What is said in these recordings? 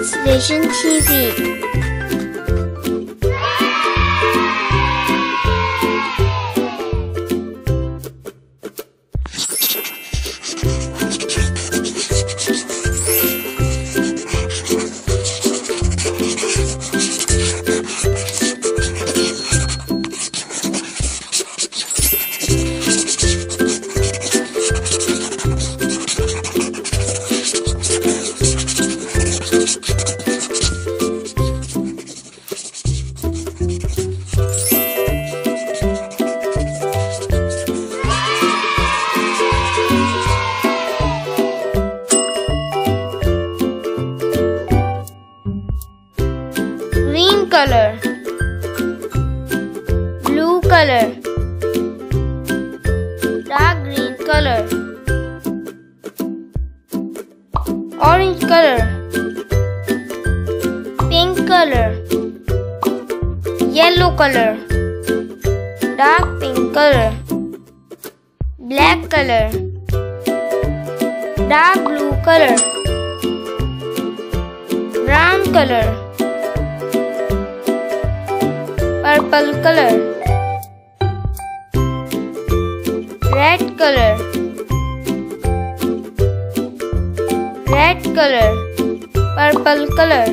Vision TV. Color, blue color, dark green color, orange color, pink color, yellow color, dark pink color, black color, dark blue color, brown color purple color red color red color purple color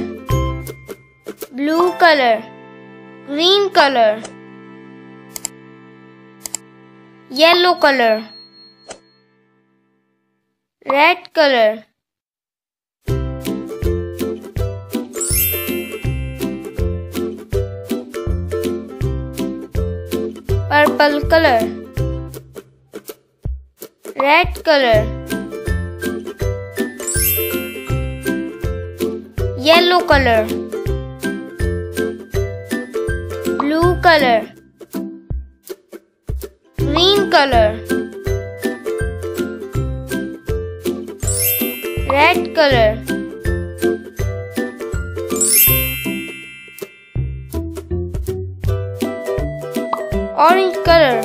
blue color green color yellow color red color purple color. Red color. Yellow color. Blue color. Green color. Red color orange color.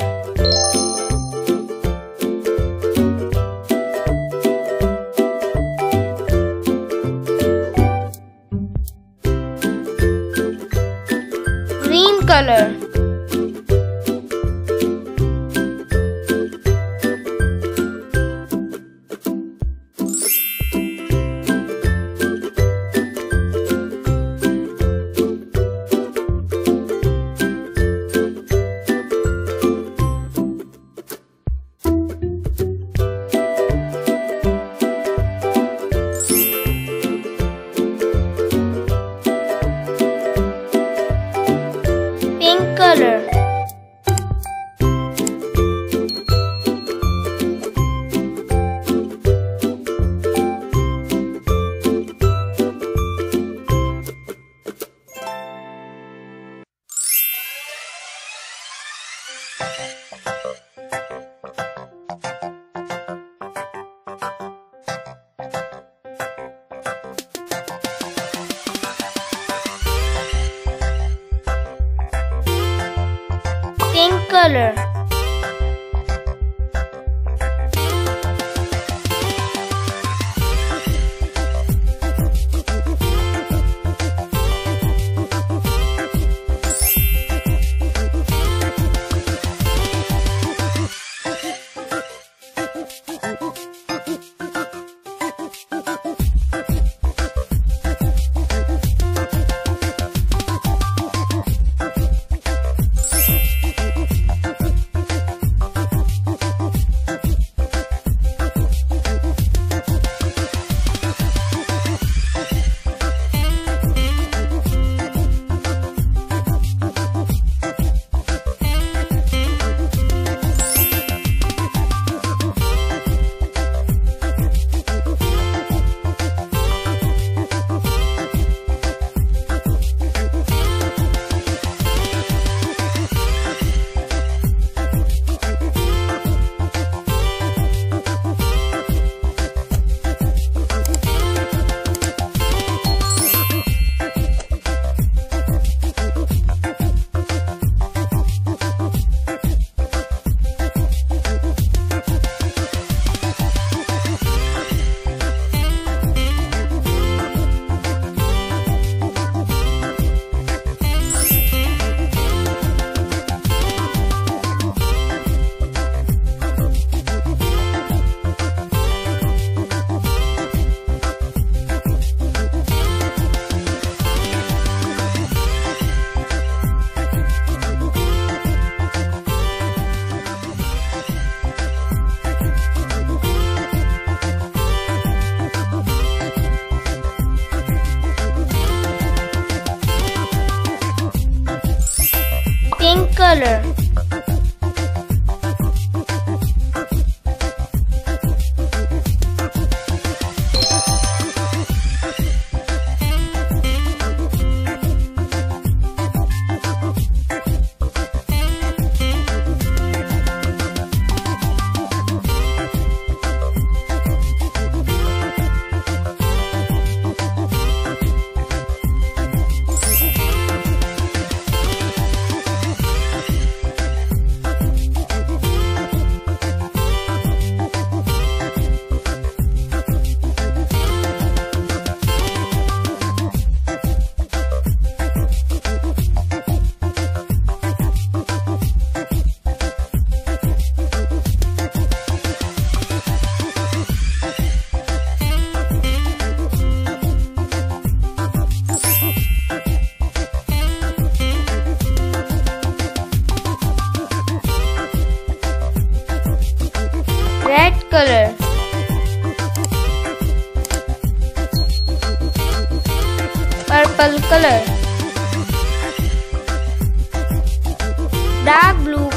Green color color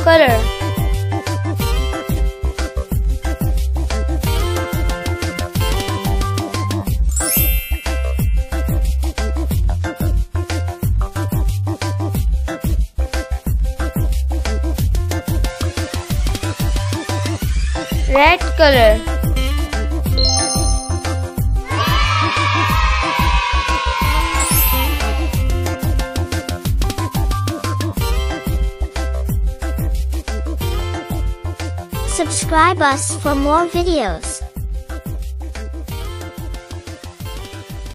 color red color Subscribe us for more videos.